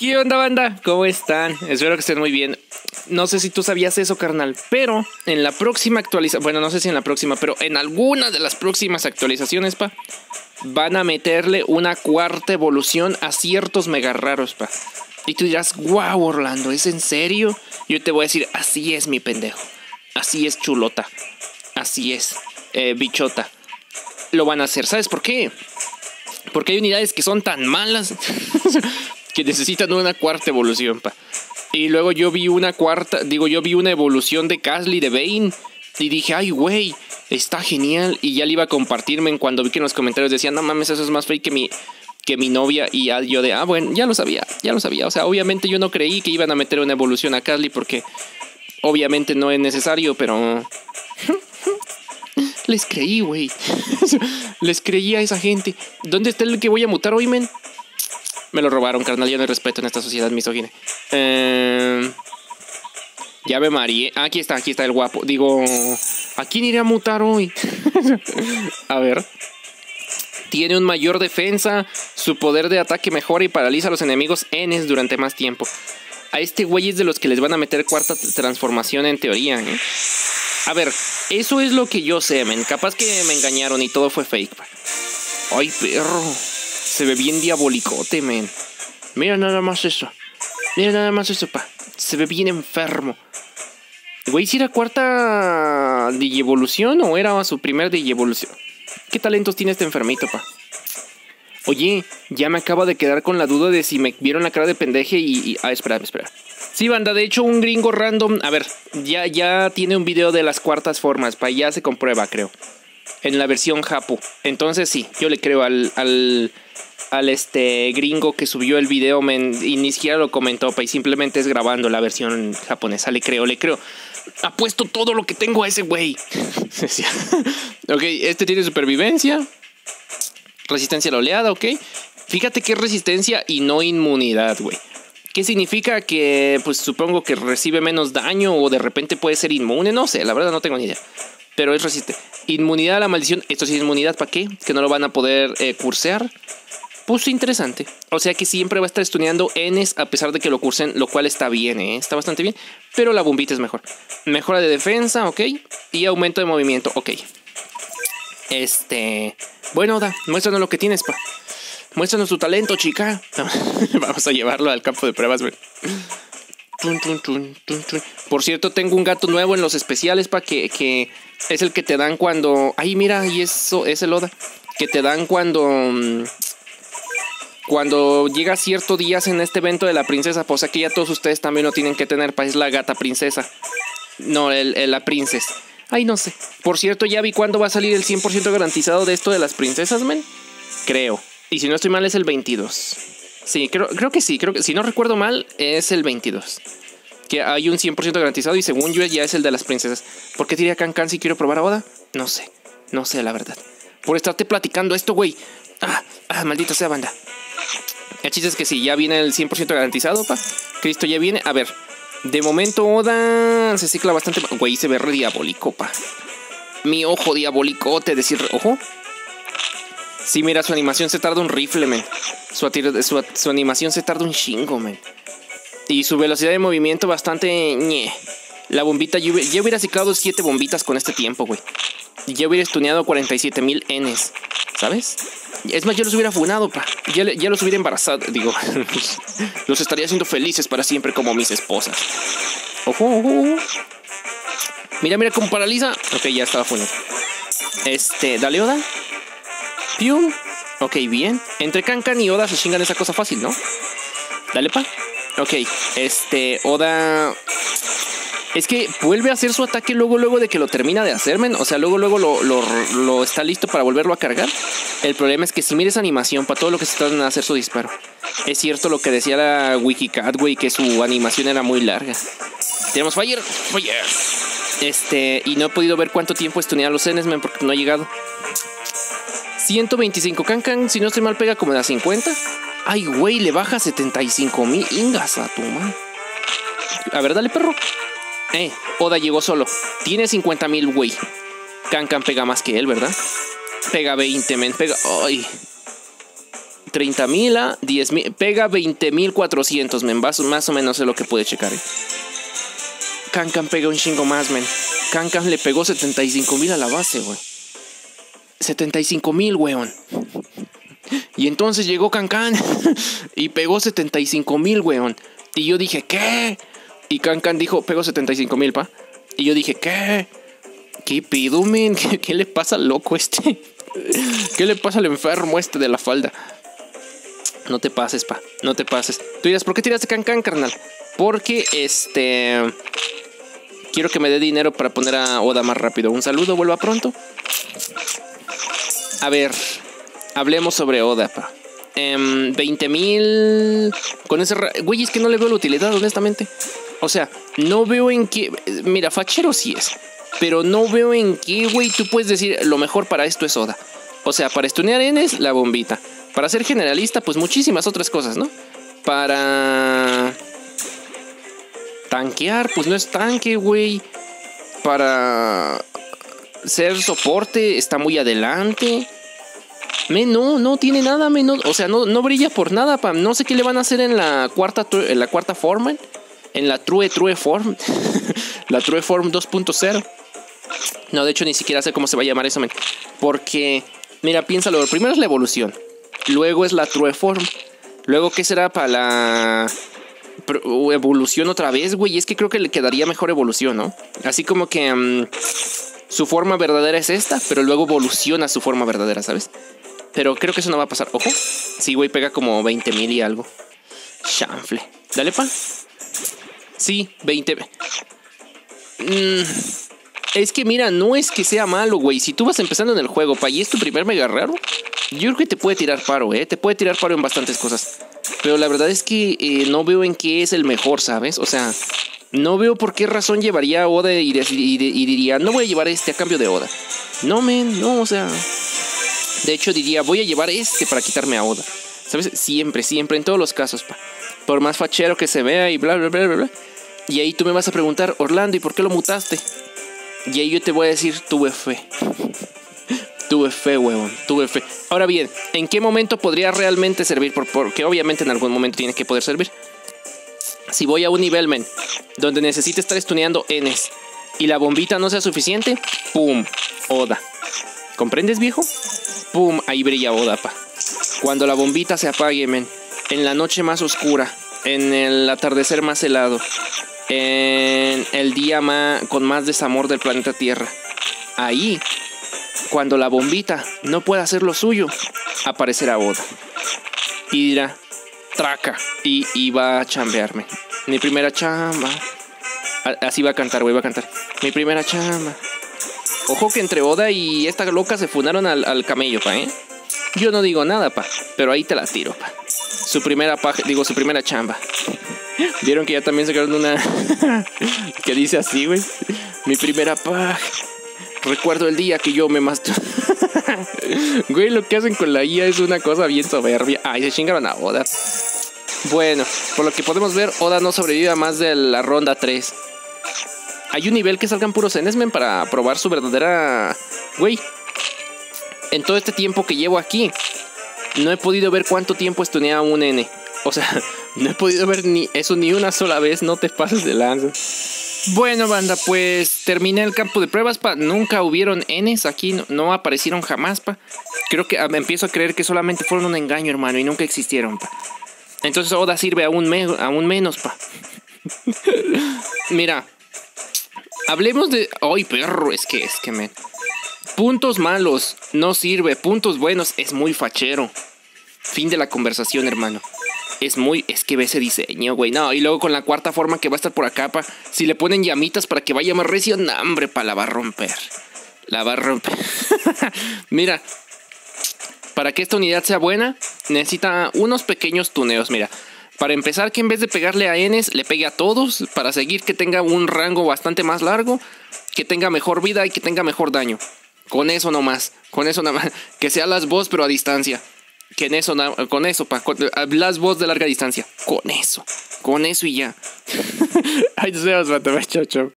¿Qué onda, banda? ¿Cómo están? Espero que estén muy bien. No sé si tú sabías eso, carnal, pero en la próxima actualización, bueno, no sé si en la próxima, pero en alguna de las próximas actualizaciones, pa, van a meterle una cuarta evolución a ciertos mega raros, pa. Y tú dirás, wow, Orlando, ¿es en serio? Yo te voy a decir, así es, mi pendejo. Así es, chulota. Así es, eh, bichota. Lo van a hacer, ¿sabes por qué? Porque hay unidades que son tan malas que necesitan una cuarta evolución, pa. Y luego yo vi una cuarta, digo, yo vi una evolución de Casly de Bane. Y dije, ay, güey, está genial. Y ya le iba a compartirme cuando vi que en los comentarios decían, no mames, eso es más fake que mi, que mi novia. Y yo de, ah, bueno, ya lo sabía, ya lo sabía. O sea, obviamente yo no creí que iban a meter una evolución a Casly porque obviamente no es necesario, pero... Les creí, güey. Les creí a esa gente. ¿Dónde está el que voy a mutar hoy, men? Me lo robaron, carnal. Ya no respeto en esta sociedad misógina. Eh, ya me mareé. Ah, aquí está, aquí está el guapo. Digo, ¿a quién iré a mutar hoy? a ver. Tiene un mayor defensa. Su poder de ataque mejora y paraliza a los enemigos N durante más tiempo. A este güey es de los que les van a meter cuarta transformación en teoría. ¿eh? A ver, eso es lo que yo sé, men. Capaz que me engañaron y todo fue fake. Ay, perro. Se ve bien diabolicote, men. Mira nada más eso. Mira nada más eso, pa. Se ve bien enfermo. Güey, si era cuarta digievolución o era su primer digievolución. ¿Qué talentos tiene este enfermito, pa? Oye, ya me acaba de quedar con la duda de si me vieron la cara de pendeje y. y... Ah, espera, espera. Sí, banda, de hecho, un gringo random. A ver, ya, ya tiene un video de las cuartas formas, pa. Ya se comprueba, creo. En la versión Japo. Entonces sí, yo le creo al. al este gringo que subió el video men, y ni siquiera lo comentó, y simplemente es grabando la versión japonesa. Le creo, le creo. Apuesto todo lo que tengo a ese güey. ok, este tiene supervivencia. Resistencia a la oleada, ok. Fíjate que es resistencia y no inmunidad, güey. ¿Qué significa? Que pues supongo que recibe menos daño o de repente puede ser inmune. No sé, la verdad no tengo ni idea. Pero es resistente. Inmunidad a la maldición. Esto sí es inmunidad, ¿para qué? Que no lo van a poder eh, cursear. Pues interesante. O sea que siempre va a estar estudiando Ns a pesar de que lo cursen, lo cual está bien, ¿eh? Está bastante bien. Pero la bombita es mejor. Mejora de defensa, ok. Y aumento de movimiento, ok. Este. Bueno, Oda, muéstranos lo que tienes, pa. Muéstranos tu talento, chica. Vamos a llevarlo al campo de pruebas, güey. Por cierto, tengo un gato nuevo en los especiales, pa, que, que es el que te dan cuando. Ay, mira, y eso es el Oda. Que te dan cuando. Cuando llega cierto días en este evento de la princesa, pues aquí ya todos ustedes también lo tienen que tener, pa, es la gata princesa. No, el, la princesa. Ay, no sé. Por cierto, ya vi cuándo va a salir el 100% garantizado de esto de las princesas, men. Creo. Y si no estoy mal, es el 22. Sí, creo, creo que sí. Creo que si no recuerdo mal, es el 22. Que hay un 100% garantizado y según yo ya es el de las princesas. ¿Por qué diría Can si quiero probar a Oda? No sé. No sé, la verdad. Por estarte platicando esto, güey. Ah, ah, maldita sea banda. El chiste es que sí, ya viene el 100% garantizado, pa. Cristo ya viene. A ver, de momento Oda se cicla bastante. Güey, se ve re diabólico, pa. Mi ojo diabólico, te decir, ojo. Sí, mira, su animación se tarda un rifle, men. Su, su, su, animación se tarda un chingo, men. Y su velocidad de movimiento bastante... Ñe. La bombita, yo, yo hubiera ciclado 7 bombitas con este tiempo, güey. Y ya hubiera estuneado 47 mil Ns. ¿Sabes? Es más, yo los hubiera funado, pa. Ya, los hubiera embarazado. Digo, los estaría haciendo felices para siempre como mis esposas. Ojo, ojo, ojo. Mira, mira cómo paraliza. Ok, ya estaba funado. Este, dale, Oda. Pium. Ok, bien. Entre Kankan y Oda se chingan esa cosa fácil, ¿no? Dale, pa. Ok, este, Oda es que vuelve a hacer su ataque luego, luego de que lo termina de hacer, men. O sea, luego, luego lo, lo, está listo para volverlo a cargar. El problema es que si mires animación para todo lo que se trata de hacer su disparo. Es cierto lo que decía la Wikicat, güey, que su animación era muy larga. Tenemos Fire, Fire. Este, y no he podido ver cuánto tiempo estunear los Enes, men, porque no ha llegado. 125 Cancan, si no estoy mal, pega como de a 50. Ay, güey, le baja 75 mil ingas a tu man. A ver, dale, perro. Eh, Oda llegó solo. Tiene 50 mil, güey. Cancan pega más que él, ¿verdad? Pega 20, men. Pega. Ay. 30 mil a 10 mil. Pega 20 mil 400, men. Más o menos es lo que pude checar. Eh. Cancan pega un chingo más, men. Cancan le pegó 75 mil a la base, güey. 75 mil, weón. Y entonces llegó Cancan y pegó 75 mil, weón. Y yo dije, ¿qué? Y Cancan dijo, pegó 75 mil, pa. Y yo dije, ¿qué? ¿Qué pido, men? ¿Qué, le pasa al loco este? ¿Qué le pasa al enfermo este de la falda? No te pases, pa. No te pases. Tú dirás, ¿por qué tiraste Cancan, carnal? Porque este. Quiero que me dé dinero para poner a Oda más rápido. Un saludo, vuelva pronto. A ver, hablemos sobre Oda, pa. 20 em, mil. Con ese. Güey, es que no le veo la utilidad, honestamente. O sea, no veo en qué. Mira, fachero sí es. Pero no veo en qué, güey, tú puedes decir lo mejor para esto es Oda. O sea, para estudiar Enes, la bombita. Para ser generalista, pues muchísimas otras cosas, ¿no? Para tanquear, pues no es tanque, güey. Para ser soporte, está muy adelante. Me, no, no tiene nada, me, o sea, no, no brilla por nada, pa. No sé qué le van a hacer en la cuarta, en la cuarta forma. En la True True Form. la True Form 2.0. No, de hecho, ni siquiera sé cómo se va a llamar eso, men. Porque, mira, piénsalo. Primero es la evolución. Luego es la True Form. Luego, ¿qué será para la evolución otra vez, güey. Es que creo que le quedaría mejor evolución, ¿no? Así como que mm, su forma verdadera es esta, pero luego evoluciona su forma verdadera, ¿sabes? Pero creo que eso no va a pasar. Ojo. Sí, güey, pega como 20 mil y algo. Chanfle. Dale, pa. Sí, 20. Mm, es que mira, no es que sea malo, güey. Si tú vas empezando en el juego, pa, y es tu primer mega raro, yo creo que te puede tirar paro, ¿eh? Te puede tirar paro en bastantes cosas. Pero la verdad es que eh, no veo en qué es el mejor, ¿sabes? O sea, no veo por qué razón llevaría a Oda y, diría, no voy a llevar este a cambio de Oda. No, men, no, o sea. De hecho, diría, voy a llevar este para quitarme a Oda. ¿Sabes? Siempre, siempre, en todos los casos, pa. Por más fachero que se vea y bla, bla, bla, bla, bla. Y ahí tú me vas a preguntar, Orlando, ¿y por qué lo mutaste? Y ahí yo te voy a decir, tuve fe. Tuve fe, huevón, tuve fe. Ahora bien, ¿en qué momento podría realmente servir? Porque obviamente en algún momento tiene que poder servir. Si voy a un nivel, men, donde necesite estar estuneando Ns y la bombita no sea suficiente, ¡pum! Oda. ¿Comprendes, viejo? ¡Pum! Ahí brilla Oda, pa. Cuando la bombita se apague, men, en la noche más oscura, en el atardecer más helado, en el día más, con más desamor del planeta Tierra, ahí cuando la bombita no pueda hacer lo suyo, aparecerá Oda. Y dirá, traca. Y, va a chambearme. Mi primera chamba. Así va a cantar, güey, va a cantar. Mi primera chamba. Ojo que entre Oda y esta loca se fundaron al, camello, pa, ¿eh? Yo no digo nada, pa, pero ahí te la tiro, pa. Su primera paja, digo, su primera chamba. Vieron que ya también sacaron una que dice así, güey. Mi primera paja. Recuerdo el día que yo me masturbé. Güey, lo que hacen con la IA es una cosa bien soberbia. Ay, se chingaron a Oda. Bueno, por lo que podemos ver, Oda no sobrevive a más de la ronda 3. Hay un nivel que salgan puros Enesmen para probar su verdadera. Güey. En todo este tiempo que llevo aquí, no he podido ver cuánto tiempo a un N. O sea, no he podido ver ni eso ni una sola vez. No te pases de lanza. Bueno, banda, pues terminé el campo de pruebas, pa. Nunca hubieron Ns aquí, no, aparecieron jamás, pa. Creo que me empiezo a creer que solamente fueron un engaño, hermano, y nunca existieron, pa. Entonces Oda sirve aún, aún menos, pa. Mira, hablemos de. Ay, perro, es que, es que, me. Puntos malos, no sirve. Puntos buenos, es muy fachero. Fin de la conversación, hermano es muy. Es que ve ese diseño, güey. No, y luego con la cuarta forma que va a estar por acá, pa. Si le ponen llamitas para que vaya más recio, no, hombre, pa, la va a romper. La va a romper. Mira. Para que esta unidad sea buena, necesita unos pequeños tuneos. Mira, para empezar, que en vez de pegarle a Ns, le pegue a todos. Para seguir, que tenga un rango bastante más largo. Que tenga mejor vida y que tenga mejor daño. Con eso nomás. Con eso nada más. Que sea las voz, pero a distancia. Que eso, con eso, pa, hablas voz de larga distancia. Con eso, con eso y ya. Ay, chao.